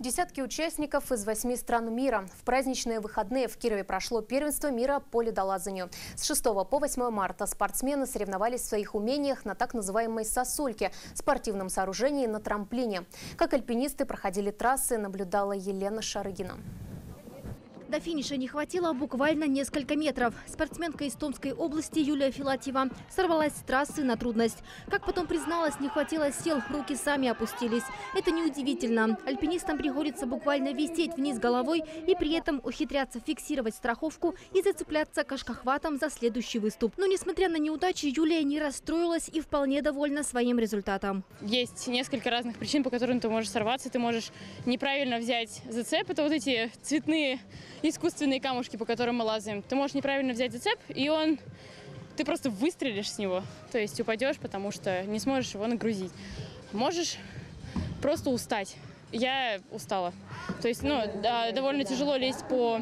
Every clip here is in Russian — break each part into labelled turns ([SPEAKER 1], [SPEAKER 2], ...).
[SPEAKER 1] Десятки участников из восьми стран мира. В праздничные выходные в Кирове прошло первенство мира по ледолазанию. С 6 по 8 марта спортсмены соревновались в своих умениях на так называемой сосульке – спортивном сооружении на трамплине. Как альпинисты проходили трассы, наблюдала Елена Шарыгина.
[SPEAKER 2] До финиша не хватило буквально несколько метров. Спортсменка из Томской области Юлия Филатьева сорвалась с трассы на трудность. Как потом призналась, не хватило сил, руки сами опустились. Это неудивительно. Альпинистам приходится буквально висеть вниз головой и при этом ухитряться фиксировать страховку и зацепляться кашкохватом за следующий выступ. Но несмотря на неудачи, Юлия не расстроилась и вполне довольна своим результатом.
[SPEAKER 3] Есть несколько разных причин, по которым ты можешь сорваться. Ты можешь неправильно взять зацеп. Это вот эти цветные искусственные камушки, по которым мы лазаем. Ты можешь неправильно взять зацеп, и он... Ты просто выстрелишь с него, то есть упадешь, потому что не сможешь его нагрузить. Можешь просто устать. Я устала. То есть, ну, да, довольно тяжело лезть по,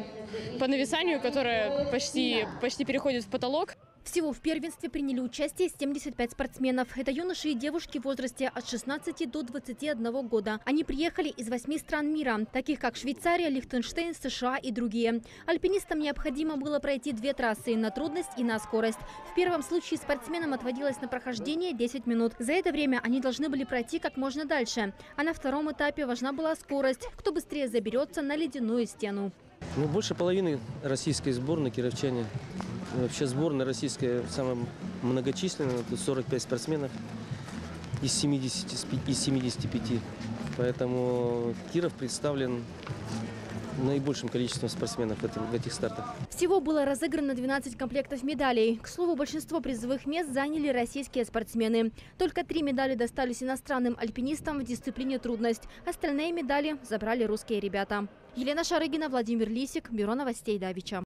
[SPEAKER 3] по нависанию, которое почти, почти переходит в потолок.
[SPEAKER 2] Всего в первенстве приняли участие 75 спортсменов. Это юноши и девушки в возрасте от 16 до 21 года. Они приехали из восьми стран мира, таких как Швейцария, Лихтенштейн, США и другие. Альпинистам необходимо было пройти две трассы – на трудность и на скорость. В первом случае спортсменам отводилось на прохождение 10 минут. За это время они должны были пройти как можно дальше. А на втором этапе важна была скорость. Кто быстрее заберется на ледяную стену.
[SPEAKER 4] Ну, больше половины российской сборной кировчане Вообще сборная российская самая многочисленная, тут 45 спортсменов из, 70, из 75. Поэтому Киров представлен наибольшим количеством спортсменов в этих стартах.
[SPEAKER 2] Всего было разыграно 12 комплектов медалей. К слову, большинство призовых мест заняли российские спортсмены. Только три медали достались иностранным альпинистам в дисциплине трудность. Остальные медали забрали русские ребята. Елена Шарыгина, Владимир Лисик, Бюро новостей Давича.